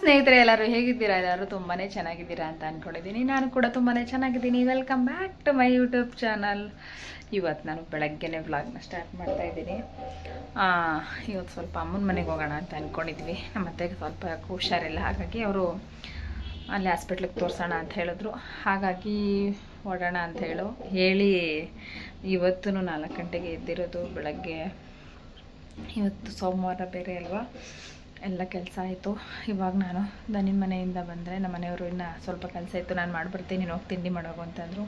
ಸ್ನೇಹಿತರೆ, ಎಲ್ಲರೂ ಹೇಗಿದ್ದೀರಾ? ಎಲ್ಲರೂ ತುಂಬಾ ಚೆನ್ನಾಗಿದ್ದೀರಾ ಅಂತ ಅಂದ್ಕೊಂಡಿದ್ದೀನಿ ನಾನು ಕೂಡ ತುಂಬಾ ಚೆನ್ನಾಗಿದ್ದೀನಿ. Welcome back to my YouTube channel ಇವತ್ತು ನಾನು ಬೆಳಗ್ಗೆನೇ ವ್ಲಾಗ್ನ ಸ್ಟಾರ್ಟ್ ಮಾಡ್ತಾ ಇದ್ದೀನಿ. ಇವತ್ತು ಸ್ವಲ್ಪ ಅಮ್ಮನ ಮನೆಗೆ ಹೋಗೋಣ ಅಂತ ಅಂದ್ಕೊಂಡಿದ್ವಿ ನಮ್ಮ ಅತ್ತೆಗೆ ಸ್ವಲ್ಪ ಹುಷಾರಿಲ್ಲ. ಹಾಗಾಗಿ ಅವರು ಅಲ್ಲಿ ಹಾಸ್ಪಿಟ್ಲಿಗೆ ತೋರಿಸೋಣ ಅಂತ ಹೇಳಿದ್ರು. ಹಾಗಾಗಿ ಓಡೋಣ ಅಂತ ಹೇಳು. ಹೇಳಿ ಇವತ್ತು ನಾಲ್ಕು ಗಂಟೆಗೆ ಎದ್ದಿರೋದು ಬೆಳಗ್ಗೆ. ಇವತ್ತು ಸೋಮವಾರ ಬೇರೆ ಅಲ್ವಾ? ಎಲ್ಲ ಕೆಲಸ ಆಯಿತು. ಇವಾಗ ನಾನು ದನಿನ ಮನೆಯಿಂದ ಬಂದರೆ ನಮ್ಮ ಮನೆಯವರು ಇನ್ನು ಸ್ವಲ್ಪ ಕೆಲಸ ಇತ್ತು, ನಾನು ಮಾಡಿಬರ್ತೀನಿ ನೀನು ಹೋಗಿ ತಿಂಡಿ ಮಾಡೋಗು ಅಂತಂದರು.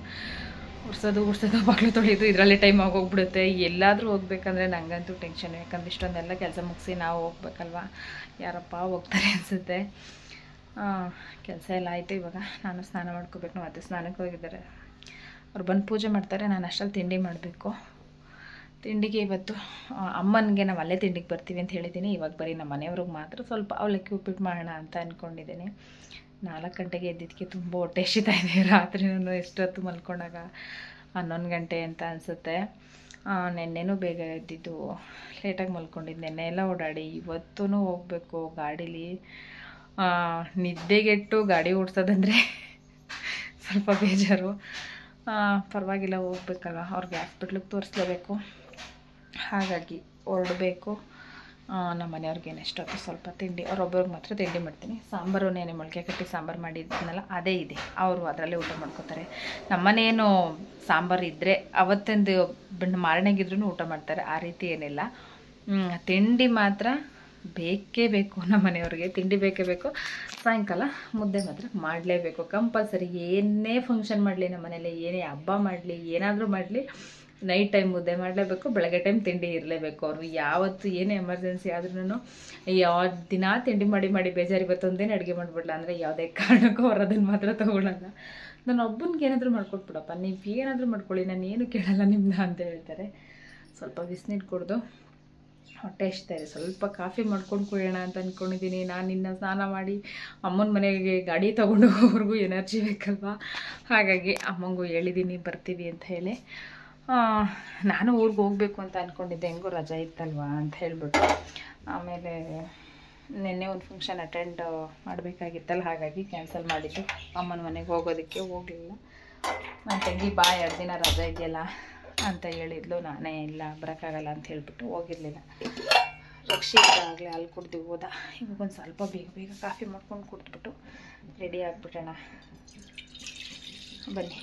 ಉರ್ಸೋದು ಉರ್ಸೋದು, ಬಾಗಿಲು ತೊಳೆಯೋದು ಇದರಲ್ಲೇ ಟೈಮ್ ಆಗೋಗ್ಬಿಡುತ್ತೆ. ಎಲ್ಲಾದರೂ ಹೋಗ್ಬೇಕಂದ್ರೆ ನನಗಂತೂ ಟೆನ್ಷನ್ ಯಾಕಂದ್ರೆ ಇಷ್ಟೊಂದೆಲ್ಲ ಕೆಲಸ ಮುಗಿಸಿ ನಾವು ಹೋಗ್ಬೇಕಲ್ವ? ಯಾರಪ್ಪ ಹೋಗ್ತಾರೆ ಅನಿಸುತ್ತೆ. ಕೆಲಸ ಎಲ್ಲ ಆಯಿತು ಇವಾಗ. ನಾನು ಸ್ನಾನ ಮಾಡ್ಕೋಬೇಕು ನಾವು ಅದೇ ಸ್ನಾನಕ್ಕೆ ಹೋಗಿದ್ದಾರೆ. ಅವ್ರು ಬಂದು ಪೂಜೆ ಮಾಡ್ತಾರೆ, ನಾನು ಅಷ್ಟರಲ್ಲಿ ತಿಂಡಿ ಮಾಡಬೇಕು. ತಿಂಡಿಗೆ ಇವತ್ತು ಅಮ್ಮನಿಗೆ ನಾವು ಅಲ್ಲೇ ತಿಂಡಿಗೆ ಬರ್ತೀವಿ ಅಂತ ಹೇಳಿದ್ದೀನಿ ಇವಾಗ ಬರೀ ನಮ್ಮ ಮನೆಯವ್ರಿಗೆ ಮಾತ್ರ ಸ್ವಲ್ಪ ಅವಲಕ್ಕಿ ಉಪ್ಪಿಟ್ಟು ಮಾಡೋಣ ಅಂತ ಅಂದ್ಕೊಂಡಿದ್ದೀನಿ ನಾಲ್ಕು ಗಂಟೆಗೆ ಎದ್ದಿದ್ದಕ್ಕೆ ತುಂಬ ಹೊಟ್ಟೆ ಇದೆ. ರಾತ್ರಿ ನಾನು ಎಷ್ಟೊತ್ತು ಮಲ್ಕೊಂಡಾಗ ಹನ್ನೊಂದು ಗಂಟೆ ಅಂತ ಅನಿಸುತ್ತೆ. ನೆನ್ನೆನೂ ಬೇಗ ಎದ್ದಿದ್ದು ಲೇಟಾಗಿ ಮಲ್ಕೊಂಡಿದ್ದು ನೆನ್ನೆ ಎಲ್ಲ ಓಡಾಡಿ ಇವತ್ತೂ ಹೋಗಬೇಕು ಗಾಡೀಲಿ. ನಿದ್ದೆಗೆಟ್ಟು ಗಾಡಿ ಓಡಿಸೋದಂದರೆ ಸ್ವಲ್ಪ ಬೇಜಾರು. ಪರವಾಗಿಲ್ಲ ಹೋಗ್ಬೇಕಲ್ಲ ಅವ್ರಿಗೆ ಹಾಸ್ಪಿಟ್ಲಿಗೆ ತೋರಿಸ್ಲೇಬೇಕು. ಹಾಗಾಗಿ ಹೊರಡಬೇಕು. ನಮ್ಮ ಮನೆಯವ್ರಿಗೆ ಎಷ್ಟೊತ್ತು ಸ್ವಲ್ಪ ತಿಂಡಿ ಅವ್ರೊಬ್ಬರಿಗೆ ಮಾತ್ರ ತಿಂಡಿ ಮಾಡ್ತೀನಿ. ಸಾಂಬಾರು ಮೊಳಕೆ ಕಟ್ಟಿ ಸಾಂಬಾರು ಮಾಡಿದ್ನಲ್ಲ, ಅದೇ ಇದೆ. ಅವರು ಅದರಲ್ಲೇ ಊಟ ಮಾಡ್ಕೋತಾರೆ. ನಮ್ಮನೇನು ಸಾಂಬಾರು ಇದ್ದರೆ ಅವತ್ತೊಂದು ಮಾರನೆಗಿದ್ರೂ ಊಟ ಮಾಡ್ತಾರೆ, ಆ ರೀತಿ ಏನಿಲ್ಲ. ತಿಂಡಿ ಮಾತ್ರ ಬೇಕೇ ಬೇಕು ನಮ್ಮ ಮನೆಯವ್ರಿಗೆ. ತಿಂಡಿ ಬೇಕೇ ಬೇಕು. ಸಾಯಂಕಾಲ ಮುದ್ದೆ ಮಾತ್ರ ಮಾಡಲೇಬೇಕು. ಕಂಪಲ್ಸರಿ ಏನೇ ಫಂಕ್ಷನ್ ಮಾಡಲಿ ನಮ್ಮ ಮನೇಲಿ, ಏನೇ ಹಬ್ಬ ಮಾಡಲಿ, ಏನಾದರೂ ಮಾಡಲಿ ನೈಟ್ ಟೈಮ್ ಮುದ್ದೆ ಮಾಡಲೇಬೇಕು, ಬೆಳಗ್ಗೆ ಟೈಮ್ ತಿಂಡಿ ಇರಲೇಬೇಕು. ಅವರು ಯಾವತ್ತು ಏನೇ ಎಮರ್ಜೆನ್ಸಿ ಆದ್ರೂ ಯಾವ ದಿನ ತಿಂಡಿ ಮಾಡಿ ಮಾಡಿ ಬೇಜಾರು ಇವತ್ತೊಂದೇನು ಅಡುಗೆ ಮಾಡಿಬಿಡ್ಲ ಅಂದರೆ ಯಾವುದೇ ಕಾರಣಕ್ಕೂ ಅವ್ರು ಅದನ್ನು ಮಾತ್ರ ತೊಗೊಳಲ್ಲ. ನಾನು ಒಬ್ಬನಿಗೆ ಏನಾದರೂ ಮಾಡ್ಕೊಟ್ಬಿಡಪ್ಪ ನೀವು ಏನಾದರೂ ಮಾಡ್ಕೊಳ್ಳಿ, ನಾನು ಏನು ಕೇಳಲ್ಲ ನಿಮ್ಮನ್ನ ಅಂತ ಹೇಳ್ತಾರೆ. ಸ್ವಲ್ಪ ಬಿಸಿನೀರು ಕುಡ್ದು, ಹೊಟ್ಟೆ ಇದೆ. ಸ್ವಲ್ಪ ಕಾಫಿ ಮಾಡ್ಕೊಂಡು ಕುಡಿಯೋಣ ಅಂತ ಅಂದ್ಕೊಂಡಿದ್ದೀನಿ ನಾನು ನಿನ್ನ ಸ್ನಾನ ಮಾಡಿ ಅಮ್ಮನ ಮನೆಗೆ ಗಾಡಿ ತೊಗೊಂಡು ಹೋಗೋರ್ಗೂ ಎನರ್ಜಿ ಬೇಕಲ್ವಾ? ಹಾಗಾಗಿ ಅಮ್ಮಂಗೂ ಹೇಳಿದ್ದೀನಿ ಬರ್ತೀವಿ ಅಂತ ಹೇಳಿ. ನಾನು ಊರಿಗೆ ಹೋಗಬೇಕು ಅಂತ ಅಂದ್ಕೊಂಡಿದ್ದೆ ಹೆಂಗೂ ರಜೆ ಇತ್ತಲ್ವಾ ಅಂತ ಹೇಳ್ಬಿಟ್ಟು. ಆಮೇಲೆ ನಿನ್ನೆ ಒಂದು ಫಂಕ್ಷನ್ ಅಟೆಂಡ್ ಮಾಡಬೇಕಾಗಿತ್ತಲ್ಲ, ಹಾಗಾಗಿ ಕ್ಯಾನ್ಸಲ್ ಮಾಡಿದ್ದು. ಅಮ್ಮನ ಮನೆಗೆ ಹೋಗೋದಕ್ಕೆ ಹೋಗಲಿಲ್ಲ. ನನ್ನ ತಂಗಿ ಬಾ ಎರಡು ದಿನ ರಜೆ ಇದೆಯಲ್ಲ? ಅಂತ ಹೇಳಿದ್ಲು. ನಾನೇ ಇಲ್ಲ, ಬರೋಕ್ಕಾಗಲ್ಲ ಅಂತ ಹೇಳಿಬಿಟ್ಟು ಹೋಗಿರಲಿಲ್ಲ. ರಕ್ಷಿ ಆಗಲೇ ಅಲ್ಲಿ ಕುಡ್ದು ಹೋದ. ಇವಾಗ ಒಂದು ಸ್ವಲ್ಪ ಬೇಗ ಬೇಗ ಕಾಫಿ ಮಾಡ್ಕೊಂಡು ಕುಡಿದ್ಬಿಟ್ಟು ರೆಡಿ ಆಗಿಬಿಟ್ಟೋಣ. ಬನ್ನಿ.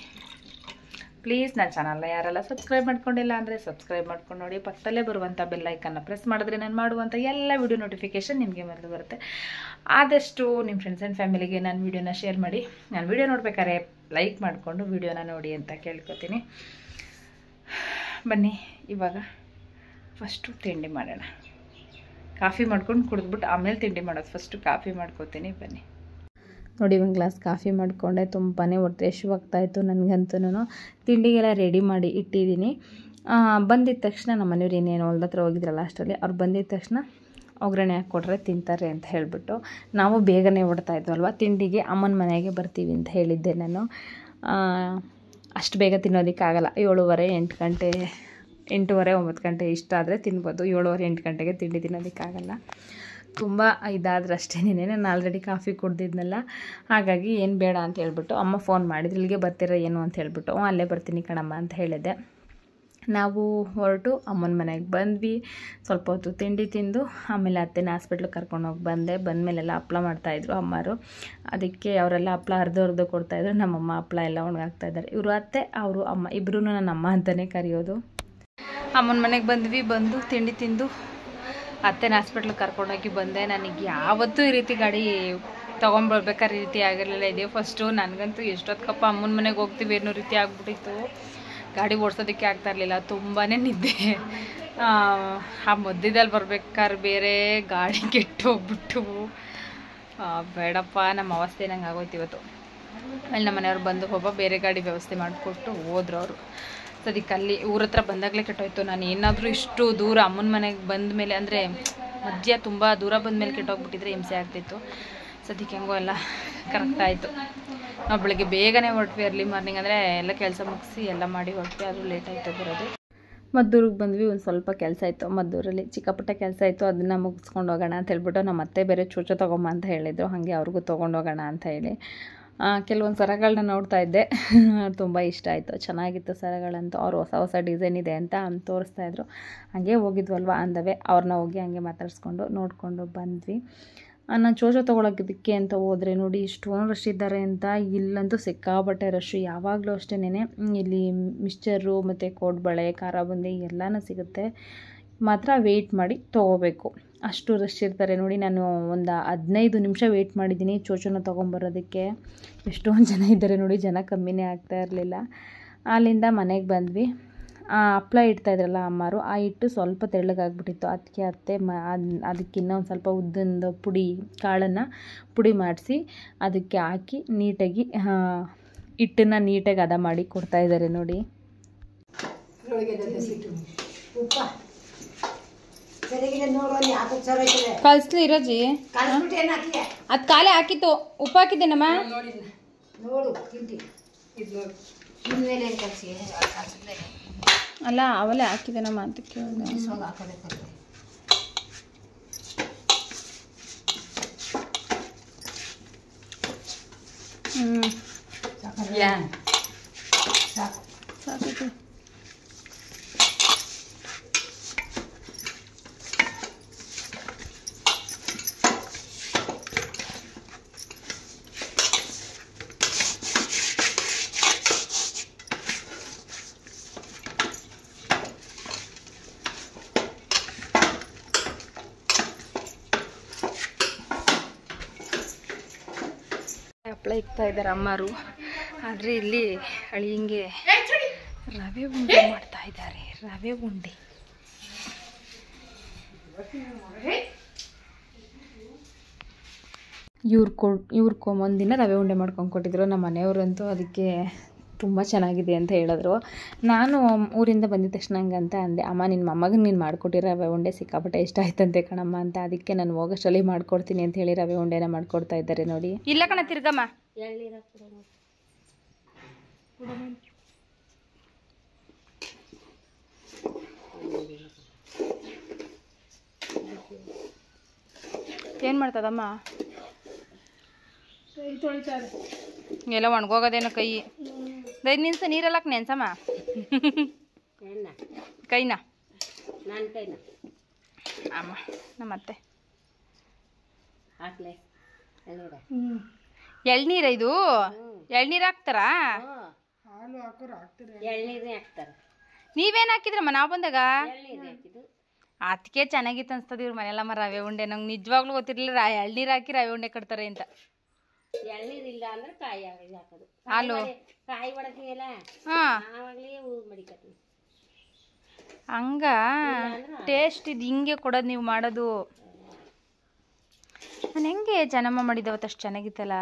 ಪ್ಲೀಸ್ ನನ್ನ ಚಾನಲ್ನ ಯಾರೆಲ್ಲ ಸಬ್ಸ್ಕ್ರೈಬ್ ಮಾಡ್ಕೊಂಡಿಲ್ಲ ಅಂದರೆ ಸಬ್ಸ್ಕ್ರೈಬ್ ಮಾಡ್ಕೊಂಡು ನೋಡಿ, ಪಕ್ಕದಲ್ಲೇ ಬರುವಂಥ ಬೆಲ್ಲೈಕನ್ನ ಪ್ರೆಸ್ ಮಾಡಿದ್ರೆ ನಾನು ಮಾಡುವಂಥ ಎಲ್ಲ ವಿಡಿಯೋ ನೋಟಿಫಿಕೇಷನ್ ನಿಮಗೆ ಮೊದಲು ಬರುತ್ತೆ. ಆದಷ್ಟು ನಿಮ್ಮ ಫ್ರೆಂಡ್ಸ್ ಆ್ಯಂಡ್ ಫ್ಯಾಮಿಲಿಗೆ ನಾನು ವೀಡಿಯೋನ ಶೇರ್ ಮಾಡಿ. ನಾನು ವೀಡಿಯೋ ನೋಡ್ಬೇಕಾರೆ ಲೈಕ್ ಮಾಡಿಕೊಂಡು ವೀಡಿಯೋನ ನೋಡಿ ಅಂತ ಕೇಳ್ಕೊತೀನಿ. ಬನ್ನಿ, ಇವಾಗ ಫಸ್ಟು ತಿಂಡಿ ಮಾಡೋಣ. ಕಾಫಿ ಮಾಡ್ಕೊಂಡು ಕುಡಿದ್ಬಿಟ್ಟು ಆಮೇಲೆ ತಿಂಡಿ ಮಾಡೋದು. ಫಸ್ಟು ಕಾಫಿ ಮಾಡ್ಕೋತೀನಿ. ಬನ್ನಿ. ನೋಡಿ ಒಂದು ಗ್ಲಾಸ್ ಕಾಫಿ ಮಾಡಿಕೊಂಡೆ ತುಂಬಾ ಹೊಟ್ಟೆ ಹಸಿವಾಗ್ತಾಯಿತ್ತು ನನಗಂತೂ ತಿಂಡಿಗೆಲ್ಲ ರೆಡಿ ಮಾಡಿ ಇಟ್ಟಿದ್ದೀನಿ. ಬಂದಿದ್ದ ತಕ್ಷಣ ನಮ್ಮ ಮನೆಯವ್ರು ಇನ್ನೇನು ಹೊಲ್ದ ಹತ್ರ ಹೋಗಿದ್ರಲ್ಲ ಅಷ್ಟರಲ್ಲಿ, ಅವ್ರು ಬಂದಿದ್ದ ತಕ್ಷಣ ಒಗ್ಗರಣೆ ಹಾಕ್ಕೊಟ್ರೆ ತಿಂತಾರೆ ಅಂತ ಹೇಳಿಬಿಟ್ಟು ನಾವು ಬೇಗನೆ ಹೊಡ್ತಾ ತಿಂಡಿಗೆ ಅಮ್ಮನ ಮನೆಗೆ ಬರ್ತೀವಿ ಅಂತ ಹೇಳಿದ್ದೆ ನಾನು. ಅಷ್ಟು ಬೇಗ ತಿನ್ನೋದಕ್ಕಾಗಲ್ಲ, ಏಳುವರೆ ಎಂಟು ಗಂಟೆ, ಎಂಟೂವರೆ ಒಂಬತ್ತು ಗಂಟೆ ಇಷ್ಟ ಆದರೆ ತಿನ್ಬೋದು, ಏಳುವರೆ ಎಂಟು ಗಂಟೆಗೆ ತಿಂಡಿ ತಿನ್ನೋದಕ್ಕಾಗಲ್ಲ. ತುಂಬ ಇದಾದ್ರೆ ಅಷ್ಟೇನೇ ನಾನು ಆಲ್ರೆಡಿ ಕಾಫಿ ಕುಡ್ದಿದ್ನಲ್ಲ. ಹಾಗಾಗಿ ಏನು ಬೇಡ ಅಂತ ಹೇಳ್ಬಿಟ್ಟು ಅಮ್ಮ ಫೋನ್ ಮಾಡಿದ್ರು. ಇಲ್ಲಿಗೆ ಬರ್ತೀರ ಏನು ಅಂತ ಹೇಳ್ಬಿಟ್ಟು. ಅಲ್ಲೇ ಬರ್ತೀನಿ ಕಣಮ್ಮ ಅಂತ ಹೇಳಿದೆ ನಾವು ಹೊರಟು ಅಮ್ಮನ ಮನೆಗೆ ಬಂದ್ವಿ. ಸ್ವಲ್ಪ ಹೊತ್ತು ತಿಂಡಿ ತಿಂದು ಆಮೇಲೆ ಅತ್ತೆನ ಹಾಸ್ಪಿಟ್ಲಿಗೆ ಕರ್ಕೊಂಡೋಗಿ ಬಂದೆ. ಬಂದಮೇಲೆಲ್ಲ ಹಪ್ಳ ಮಾಡ್ತಾಯಿದ್ರು ಅಮ್ಮರು. ಅದಕ್ಕೆ ಅವರೆಲ್ಲ ಹಪ್ಳ ಅರ್ಧ ಅರ್ಧ ಕೊಡ್ತಾಯಿದ್ರು ನಮ್ಮಮ್ಮ ಹಪ್ಳ ಎಲ್ಲ ಒಣಗಾಕ್ತಾಯಿದ್ದಾರೆ ಇವರು ಅತ್ತೆ, ಅವರು ಅಮ್ಮ. ಇಬ್ಬರೂ ನನ್ನ ಅಮ್ಮ ಅಂತಲೇ ಕರೆಯೋದು. ಅಮ್ಮನ ಮನೆಗೆ ಬಂದ್ವಿ. ಬಂದು ತಿಂಡಿ ತಿಂದು ಅತ್ತೆನ ಹಾಸ್ಪಿಟ್ಲಿಗೆ ಕರ್ಕೊಂಡೋಗಿ ಬಂದೆ. ನನಗೆ ಯಾವತ್ತೂ ಈ ರೀತಿ ಗಾಡಿ ತೊಗೊಂಡ್ಬರ್ಬೇಕಾದ್ರೆ ಈ ರೀತಿ ಆಗಿರಲಿಲ್ಲ. ಇದೇ ಫಸ್ಟು ನನಗಂತೂ ಎಷ್ಟೊತ್ತಕ್ಕಪ್ಪ ಅಮ್ಮನ ಮನೆಗೆ ಹೋಗ್ತೀವಿ ಅನ್ನೋ ರೀತಿ ಆಗ್ಬಿಟ್ಟಿತ್ತು. ಗಾಡಿ ಓಡಿಸೋದಕ್ಕೆ ಆಗ್ತಾ ಇರಲಿಲ್ಲ. ತುಂಬಾ ನಿದ್ದೆ. ಆ ಮಧ್ಯದಲ್ಲಿ ಬರ್ಬೇಕಾದ್ರೆ ಬೇರೆ ಗಾಡಿ ಕೆಟ್ಟು ಹೋಗ್ಬಿಟ್ಟು. ಬೇಡಪ್ಪ ನಮ್ಮ ಅವಸ್ಥೆ ನಂಗೆ ಆಗೋಯ್ತು ಇವತ್ತು. ಆಮೇಲೆ ನಮ್ಮ ಮನೆಯವ್ರು ಬಂದು ಒಬ್ಬ ಬೇರೆ ಗಾಡಿ ವ್ಯವಸ್ಥೆ ಮಾಡಿಕೊಟ್ಟು ಹೋದ್ರು ಅವರು. ಸದ್ಯಕ್ಕೆ ಅಲ್ಲಿ ಊರ ಹತ್ರ ಬಂದಾಗಲೇ ಕೆಟ್ಟೋಯ್ತು. ನಾನು ಏನಾದರೂ ಇಷ್ಟು ದೂರ ಅಮ್ಮನ ಮನೆಗೆ ಬಂದ ಮೇಲೆ ಅಂದರೆ ಮಧ್ಯ ತುಂಬ ದೂರ ಬಂದ ಮೇಲೆ ಕೆಟ್ಟೋಗ್ಬಿಟ್ಟಿದ್ರೆ ಹಿಂಸೆ ಆಗ್ತಿತ್ತು. ಸದ್ಯಕ್ಕೆ ಹೆಂಗೋ ಎಲ್ಲ ಕರೆಕ್ಟ್ ಆಯಿತು. ನಾವು ಬೆಳಗ್ಗೆ ಬೇಗನೆ ಹೊರಟ್ವಿ ಅರ್ಲಿ ಮಾರ್ನಿಂಗ್ ಅಂದರೆ ಎಲ್ಲ ಕೆಲಸ ಮುಗಿಸಿ ಎಲ್ಲ ಮಾಡಿ ಹೊರಟ್ವಿ, ಆದರೂ ಲೇಟ್ ಆಯಿತು ಬರೋದು. ಮದ್ದೂರಿಗೆ ಬಂದ್ವಿ, ಒಂದು ಸ್ವಲ್ಪ ಕೆಲಸ ಇತ್ತು ಮದ್ದೂರಲ್ಲಿ ಚಿಕ್ಕಪುಟ್ಟ ಕೆಲಸ ಇತ್ತು ಅದನ್ನು ಮುಗಿಸ್ಕೊಂಡು ಹೋಗೋಣ ಅಂತ ಹೇಳ್ಬಿಟ್ಟು ನಮ್ಮ ಅತ್ತೆ ಬೇರೆ ಚೂಚು ತೊಗೊಂಬ ಅಂತ ಹೇಳಿದರು. ಹಾಗೆ ಅವ್ರಿಗೂ ತೊಗೊಂಡು ಹೋಗೋಣ ಅಂತ ಹೇಳಿ. ಕೆಲವೊಂದು ಸರಗಳನ್ನ ನೋಡ್ತಾ ಇದ್ದೆ. ತುಂಬ ಇಷ್ಟ ಆಯಿತು. ಚೆನ್ನಾಗಿತ್ತು ಸರಗಳಂತೂ. ಅವ್ರು ಹೊಸ ಹೊಸ ಡಿಸೈನ್ ಇದೆ ಅಂತ ತೋರಿಸ್ತಾ ಇದ್ರು. ಹಾಗೆ ಹೋಗಿದ್ವಲ್ವ ಅಂದವೆ. ಅವ್ರನ್ನ ಹೋಗಿ ಹಾಗೆ ಮಾತಾಡಿಸ್ಕೊಂಡು ನೋಡಿಕೊಂಡು ಬಂದ್ವಿ. ನಾನು ಚೋಚೋ ತೊಗೊಳೋದಕ್ಕೆ ಅಂತ ಹೋದರೆ ನೋಡಿ ಇಷ್ಟೊಂದು ರಶ್ ಇದ್ದಾರೆ ಅಂತ. ಇಲ್ಲಂತೂ ಸಿಕ್ಕಾಬಟ್ಟೆ ರಶ್ ಯಾವಾಗಲೂ ಅಷ್ಟೇ ಇಲ್ಲಿ ಮಿಕ್ಸ್ಚರು ಮತ್ತು ಕೋಡ್ಬಳೆ, ಖಾರ ಬುಂದಿ ಎಲ್ಲನೂ ಸಿಗುತ್ತೆ. ಮಾತ್ರ ವೇಯ್ಟ್ ಮಾಡಿ ತೊಗೋಬೇಕು. ಅಷ್ಟು ರಶ್ ಇರ್ತಾರೆ ನೋಡಿ, ನಾನು ಒಂದು ಹದಿನೈದು ನಿಮಿಷ ವೆಯ್ಟ್ ಮಾಡಿದ್ದೀನಿ ಚೋಚೋನ ತೊಗೊಂಬರೋದಕ್ಕೆ. ಎಷ್ಟೊಂದು ಜನ ಇದ್ದಾರೆ ನೋಡಿ, ಜನ ಕಮ್ಮಿನೇ ಆಗ್ತಾ ಇರಲಿಲ್ಲ. ಅಲ್ಲಿಂದ ಮನೆಗೆ ಬಂದ್ವಿ. ಆ ಹಪ್ಳ ಇಡ್ತಾಯಿದ್ರಲ್ಲ ಅಮ್ಮಾರು, ಆ ಹಿಟ್ಟು ಸ್ವಲ್ಪ ತೆಳ್ಳಗಾಗ್ಬಿಟ್ಟಿತ್ತು. ಅದಕ್ಕೆ ಅತ್ತೆ ಮ ಅದಕ್ಕಿನ್ನ ಅದಕ್ಕೆ ಇನ್ನೊಂದು ಸ್ವಲ್ಪ ಉದ್ದಂದು ಪುಡಿ, ಕಾಳನ್ನು ಪುಡಿ ಮಾಡಿಸಿ ಅದಕ್ಕೆ ಹಾಕಿ ನೀಟಾಗಿ ಹಿಟ್ಟನ್ನು ನೀಟಾಗಿ ಹದ ಮಾಡಿ ಕೊಡ್ತಾಯಿದ್ದಾರೆ ನೋಡಿ ಉಪ್ಪ ಸರಿಗಿಲ್ಲ ನೋಡು ಅಲ್ಲಿ ಹಾಕೋದು ಸರ ಐತೆ ಕಳಿಸ್ಲಿ ಇರೋಜಿ. ಅದ್ ಕಾಲೇ ಹಾಕಿತ್ತು ಉಪ್ಪು ಹಾಕಿದ್ದೇನಮ್ಮ? ಅಲ್ಲ ಅವಲೇ ಹಾಕಿದ್ದೇನಮ್ಮ ಅಂತ ಕೇಳಿದೆ. ಹ್ಞೂ ಸಾಕು. ಇದ್ದಾರೆ ಅಮ್ಮರು. ಆದರೆ ಇಲ್ಲಿ ಅಳಿಯಂಗೆ ರವೆ ಉಂಡೆ ಮಾಡ್ತಾ ಇದ್ದಾರೆ. ರವೆ ಉಂಡೆ. ಇವ್ರು ಕೊ ಇವ್ರು ಕೊ ಒಂದಿನ ರವೆ ಉಂಡೆ ಮಾಡ್ಕೊಂಡು ಕೊಟ್ಟಿದ್ರು ನಮ್ಮ ಮನೆಯವರಂತೂ ಅದಕ್ಕೆ ತುಂಬ ಚೆನ್ನಾಗಿದೆ ಅಂತ ಹೇಳಿದ್ರು. ನಾನು ಊರಿಂದ ಬಂದಿದ ತಕ್ಷಣ ಹಂಗಂತ ಅಂದೆ ಅಮ್ಮ ನಿನ್ನ ಮೊಮ್ಮಗನ ನೀನು ಮಾಡಿಕೊಟ್ಟಿರೋ ರವೆ ಉಂಡೆ ಸಿಕ್ಕಾಪಟ್ಟೆ ಇಷ್ಟ ಆಯ್ತಂತೆ ಕಣಮ್ಮ ಅಂತ ಅದಕ್ಕೆ ನಾನು ಹೋಗೋಷ್ಟರಲ್ಲಿ ಮಾಡ್ಕೊಡ್ತೀನಿ ಅಂತ ಹೇಳಿ ರವೆ ಉಂಡೆನ ಮಾಡ್ಕೊಡ್ತಾ ಇದ್ದಾರೆ ನೋಡಿ. ಇಲ್ಲ ಕಣ ತಿರ್ಗಮ್ಮ. ಏನು ಮಾಡ್ತದಮ್ಮ? ಎಲ್ಲ ಒಣಗೋಗೋದೇನೋ ಕೈ. ಐದು ನಿಮಿಷ ನೀರೆಲ್ಲಕ್ಕೆ ನೆನ್ಸಮ್ಮ ಕೈನಾ ಕೈನ ಅಮ್ಮ ನಮ್ಮ ಅತ್ತೆ ಹಾಕ್ಲೆ ಎಳ್ನೀರ ಇದು ಎಳ್ನೀರು ಹಾಕ್ತಾರಾ. ನೀವೇನ್ ಹಾಕ್ತಾರೆ. ನೀವೇನು ಹಾಕಿದ್ರಮ್ಮ ನಾವು ಬಂದಾಗ? ಅದಕ್ಕೆ ಚೆನ್ನಾಗಿತ್ತು ಅನ್ಸ್ತದ ಇವ್ರ ಮನೆಯಲ್ಲಮ್ಮ ರವೆ ಉಂಡೆ. ನಂಗೆ ನಿಜವಾಗ್ಲೂ ಗೊತ್ತಿರಲಿಲ್ಲ ಎಳ್ನೀರು ಹಾಕಿ ರವೆ ಉಂಡೆ ಕಟ್ತಾರೆ ಅಂತ. ಎಳ್ನೀರು ಇಲ್ಲ ಅಂದ್ರೆ ಕಾಯಿ ಹಾಕಿ ಹಾಕೋದು. ಹಾಲು? ಕಾಯಿ ಆವಾಗಲೇ ಊರು ಹಂಗ ಟೇಸ್ಟ್ ಇದು ಹಿಂಗೆ ಕೊಡೋದು ನೀವು ಮಾಡೋದು. ನಾನು ಹೆಂಗೆ ಜನಮ್ಮ ಮಾಡಿದವತ್ತು ಅಷ್ಟು ಚೆನ್ನಾಗಿತ್ತಲ್ಲ?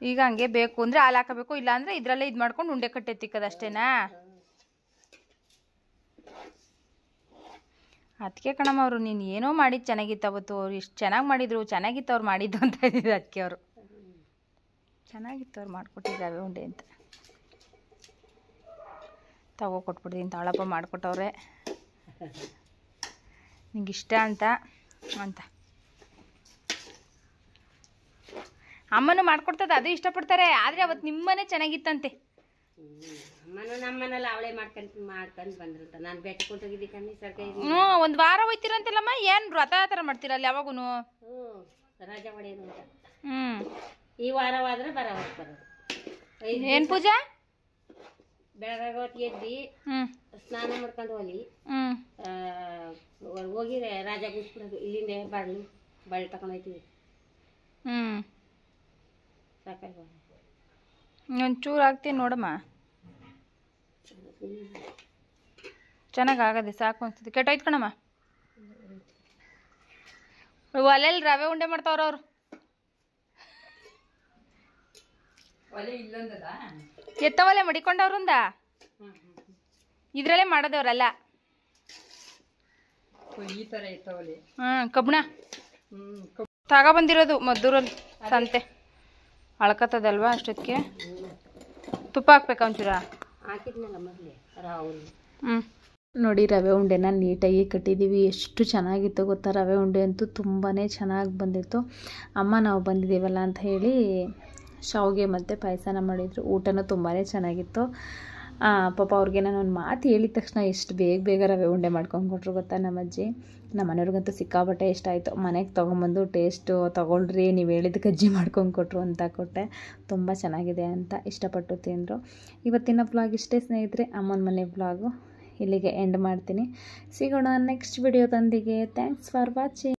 ಈಗ ಹಂಗೆ ಬೇಕು ಅಂದರೆ ಹಾಲು ಹಾಕಬೇಕು ಇಲ್ಲ ಇದ್ರಲ್ಲೇ ಇದರಲ್ಲೇ ಇದು ಮಾಡ್ಕೊಂಡು ಉಂಡೆ ಕಟ್ಟೆ ತಿಕ್ಕದು ಅದಕ್ಕೆ ಕಣಮ್ಮ ಅವರು, ನೀನು ಏನೋ ಮಾಡಿದ್ದು ಚೆನ್ನಾಗಿತ್ತು ಅವತ್ತು. ಅವ್ರು ಎಷ್ಟು ಚೆನ್ನಾಗಿ ಮಾಡಿದ್ರು, ಚೆನ್ನಾಗಿತ್ತು ಅವ್ರು ಮಾಡಿದ್ದು ಅಂತ ಇದ್ದಿದ್ದು ಅದಕ್ಕೆ ಅವರು. ಚೆನ್ನಾಗಿತ್ತು ಅವ್ರು ಮಾಡಿಕೊಟ್ಟಿದ್ದಾವೆ ಉಂಡೆ ಅಂತ. ತಗೋ ಕೊಟ್ಬಿಡ್ತೀನಿ, ತಾಳಪ್ಪ ಮಾಡಿಕೊಟ್ಟವ್ರೆ. ನಿಂಗೆ ಇಷ್ಟ ಅಂತ ಅಂತ. ಅಮ್ಮನೂ ಮಾಡ್ಕೊಡ್ತದೆ, ಅದು ಇಷ್ಟಪಡ್ತಾರೆ. ಆದರೆ ಅವತ್ತು ನಿಮ್ಮನೆ ಚೆನ್ನಾಗಿತ್ತಂತೆ. ಅಮ್ಮನ ನಮ್ಮನೆಲ್ಲ ಅವಳೇ ಮಾಡ್ಕೊಂತ ಮಾಡ್ಕೊಂಡು ಬಂದ್ರಂತ ನಾನು ಬೆಟ್ಟ ಕೊಟ್ಟೋಗಿದ್ದೆ ಕಮ್ಮಿ ಸರ್ಕಾರಿ ಹ್ಞೂ ಒಂದು ವಾರ ಹೋಯ್ತಿರಂತಿಲ್ಲಮ್ಮ? ಏನು ವ್ರತ ಥರ ಮಾಡ್ತೀರಲ್ಲ ಯಾವಾಗೂ ಹ್ಞೂ ರಜೆ ಹೊಡೆಯೋದು ಅಂತ. ಹ್ಞೂ ಈ ವಾರವಾದ್ರೆ ಬರೋ ಹೊತ್ತು ಬರೋದು ಏನು ಪೂಜಾ? ಬೆಳಗ್ಗೆ ಹೊತ್ತಿಗೆ ಎದ್ದು ಸ್ನಾನ ಮಾಡ್ಕೊಂಡು ಹೋಗಿ ಹೋಗಿ ರಾಜ ಕೂಸ್ಬಿಡೋದು ಇಲ್ಲಿಂದ ಬಾಳ್ಲು ಬಳ್ಳಿ ತಗೊಂಡು ಹ್ಮ್. ಹ್ಞೂ ಸಾಕಾಗ ಒಂಚೂರು ಹಾಕ್ತೀನಿ ನೋಡಮ್ಮ. ಚೆನ್ನಾಗಿ ಆಗದೆ ಸಾಕು ಅನಿಸ್ತದೆ ಕೆಟ್ಟೋಯ್ತು ಕಣಮ್ಮ. ಒಲೆಯಲ್ಲಿ ರವೆ ಉಂಡೆ ಮಾಡ್ತಾವ್ರ ಅವ್ರು. ಎತ್ತವಲೆ ಮಡಿಕೊಂಡವ್ರಿಂದ? ಇದ್ರಲ್ಲೇ ಮಾಡೋದವ್ರಲ್ಲ. ಕಬ್ಣ ಕಬ್ಬಣ. ತಗೊಬಂದಿರೋದು ಮದ್ದೂರಲ್ಲಿ ಸಂತೆ. ಅಳ್ಕತ್ತದಲ್ವಾ ಅಷ್ಟೊತ್ತಿಗೆ? ತುಪ್ಪ ಹಾಕ್ಬೇಕಾ ಒಂಚೂರ. ಹಾಕಿದ್ನಲ್ಲ ಮೊದಲೇ ರಾಹುಲ್. ಹ್ಞೂ ನೋಡಿ ರವೆ ಉಂಡೆನ ನೀಟಾಗಿ ಕಟ್ಟಿದ್ದೀವಿ. ಎಷ್ಟು ಚೆನ್ನಾಗಿತ್ತು ಗೊತ್ತಾ? ರವೆ ಉಂಡೆ ಅಂತೂ ತುಂಬಾ ಚೆನ್ನಾಗಿ ಬಂದಿತ್ತು. ಅಮ್ಮ ನಾವು ಬಂದಿದ್ದೀವಲ್ಲ ಅಂತ ಹೇಳಿ ಶಾವಿಗೆ ಮತ್ತು ಪಾಯಸನ ಮಾಡಿದರು. ಊಟನೂ ತುಂಬಾ ಚೆನ್ನಾಗಿತ್ತು. ಪಾಪ ಅವ್ರಿಗೆ ನಾನು ಒಂದು ಮಾತು ಹೇಳಿದ ತಕ್ಷಣ ಎಷ್ಟು ಬೇಗ ಬೇಗ ರವೆ ಉಂಡೆ ಮಾಡ್ಕೊಂಡು ಕೊಟ್ರು ಗೊತ್ತಾ ನಮ್ಮ ಅಜ್ಜಿ? ನಮ್ಮ ಮನೆಯವ್ರಿಗಂತೂ ಸಿಕ್ಕಾಪಟ್ಟೆ ಇಷ್ಟ ಆಯಿತು. ಮನೆಗೆ ತೊಗೊಂಬಂದು ಟೇಸ್ಟು ತೊಗೊಳ್ರಿ ನೀವು ಹೇಳಿದ ಗಜ್ಜಿ ಮಾಡ್ಕೊಂಡು ಕೊಟ್ಟರು ಅಂತ ಕೊಟ್ಟೆ. ತುಂಬ ಚೆನ್ನಾಗಿದೆ ಅಂತ ಇಷ್ಟಪಟ್ಟು ತಿಂದರು. ಇವತ್ತಿನ ಬ್ಲಾಗ್ ಇಷ್ಟೇ ಸ್ನೇಹಿತರೆ, ಅಮ್ಮನ ಮನೆ ಬ್ಲಾಗು ಇಲ್ಲಿಗೆ ಎಂಡ್ ಮಾಡ್ತೀನಿ. ಸಿಗೋಣ ನೆಕ್ಸ್ಟ್ ವಿಡಿಯೋದೊಂದಿಗೆ ಥ್ಯಾಂಕ್ಸ್ ಫಾರ್ ವಾಚಿಂಗ್